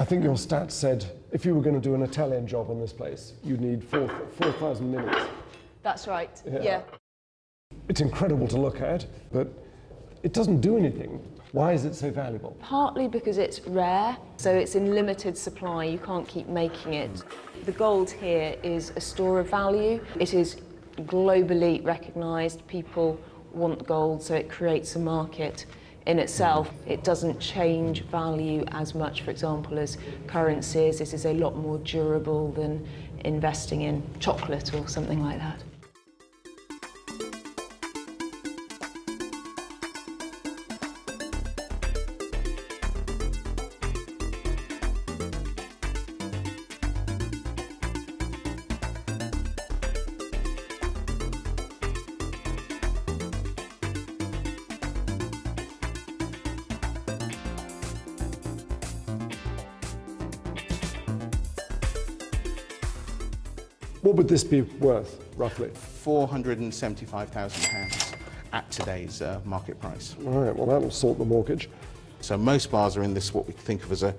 I think your stats said if you were going to do an Italian job on this place, you'd need 4,000 4, minutes. That's right, yeah. yeah. It's incredible to look at, but it doesn't do anything. Why is it so valuable? Partly because it's rare, so it's in limited supply, you can't keep making it. The gold here is a store of value. It is globally recognised, people want gold, so it creates a market in itself. It doesn't change value as much, for example, as currencies. This is a lot more durable than investing in chocolate or something like that. What would this be worth, roughly? £475,000 at today's uh, market price. All right, well, that will sort the mortgage. So most bars are in this, what we think of as a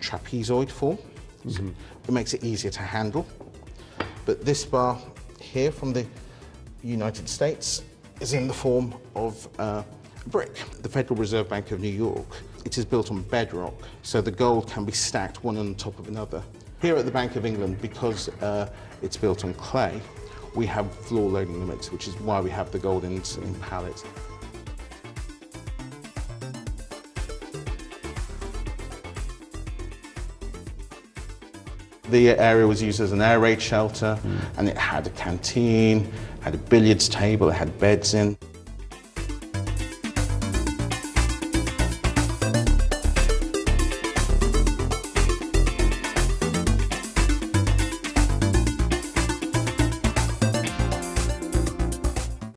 trapezoid form. Mm -hmm. It makes it easier to handle. But this bar here from the United States is in the form of uh, brick. The Federal Reserve Bank of New York, it is built on bedrock, so the gold can be stacked one on top of another. Here at the Bank of England, because uh, it's built on clay, we have floor loading limits, which is why we have the gold in, in pallets. The area was used as an air raid shelter, mm. and it had a canteen, had a billiards table, it had beds in.